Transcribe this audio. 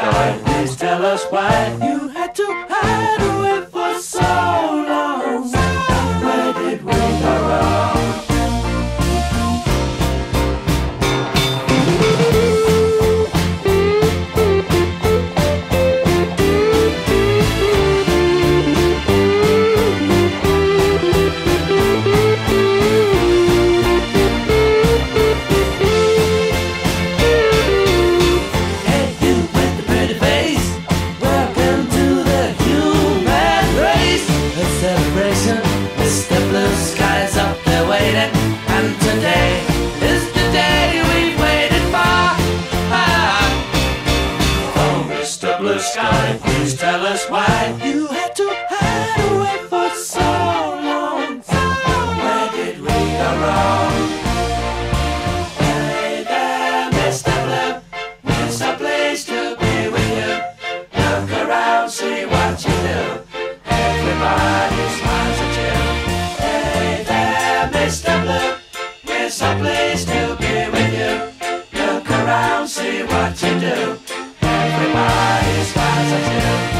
sky. Please tell us why you had to hide. It's a place to be with you. Look around, see what you do. Everybody smiles at positive.